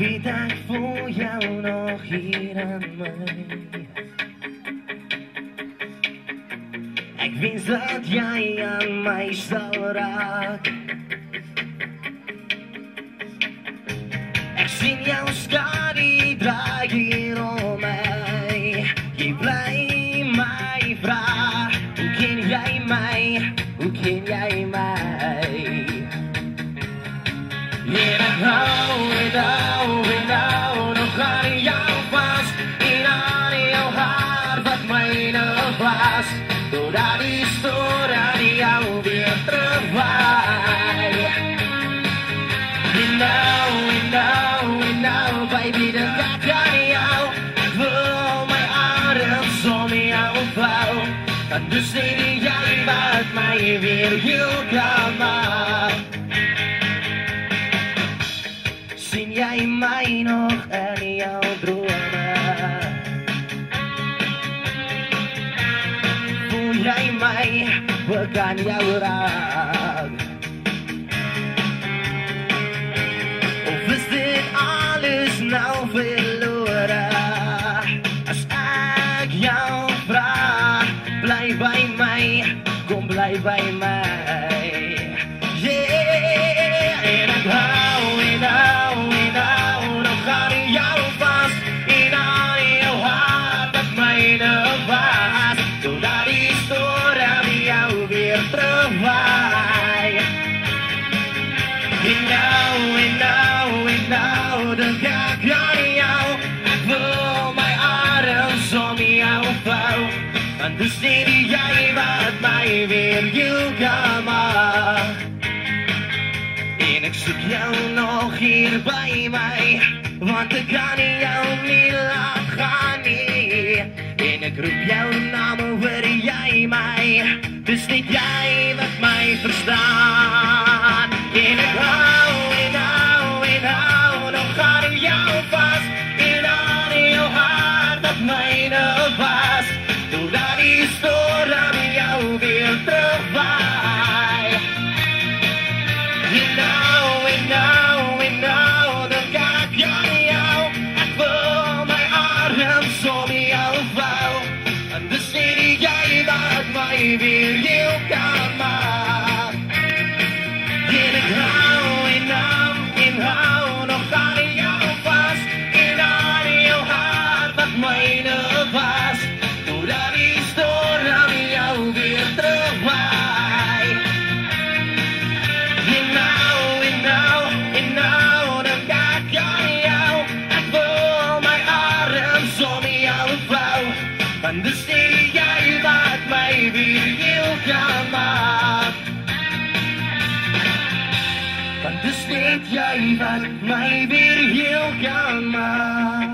ek voel jou nog hier aan my. Ek wens dat jy aan my sal raak. Ek sien jou skadu draai hier om my. Jy bly my vra. Hoe ken jy my? Hoe ken jy my? En was Totdat die stoor aan jou weer terugwaai En nou, en nou, en nou Baby, dink ek aan jou Wil my arms om jou vou Want dus nie jy wat my weer heel maak sien jy my nog in jou jy my wat kan jou raak of is dit alles nou verlore as ek jou vra bly by my. Kom bly by my en nou en nou en nou dink ek aan jou ek wil my arms om jou vou want dis nie jy wat my weer jou kan maak En ek soek jou nog hier by my Want ek kan jou nie laat gaan En ek roep jou naam pas, donar-hi sort a mi el dir. jy wat my weer heel kan maak. Want dis net jy wat my weer heel kan maak.